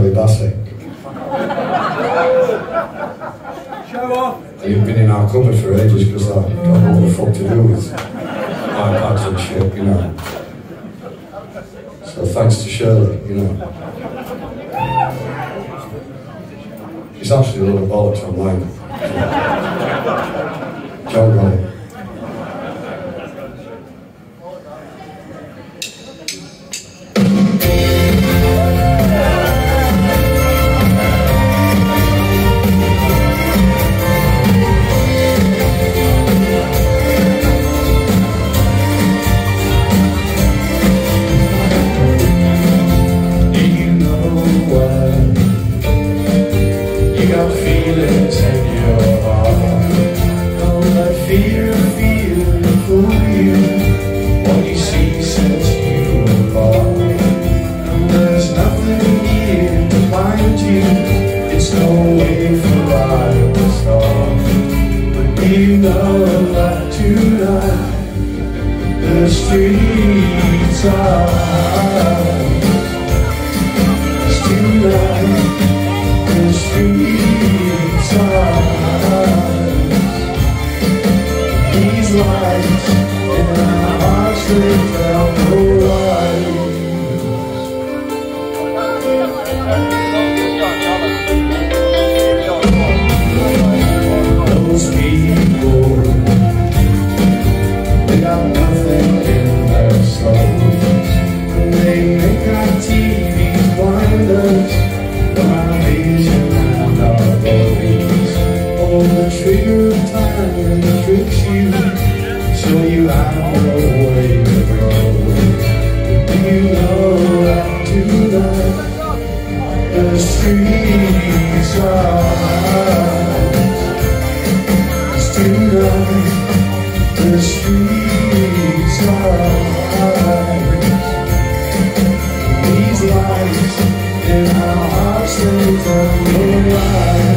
Shirley Bassey. Show off. You've been in our cupboard for ages because I don't know what the fuck to do with iPads and shit, you know. So thanks to Shirley, you know. She's actually a lot of bollocks online. John got it. Don't let fear for you. What you see sets you apart. There's nothing here to bind you. It's no way for I to start. But you know that tonight the streets are. No Those people got nothing in their souls And they make our TVs blind us From our vision and our voice Oh, the trigger of time and tricks you you Do you know that tonight the streets are hot? Tonight the streets are hot. These lights in our hearts they the moonlight.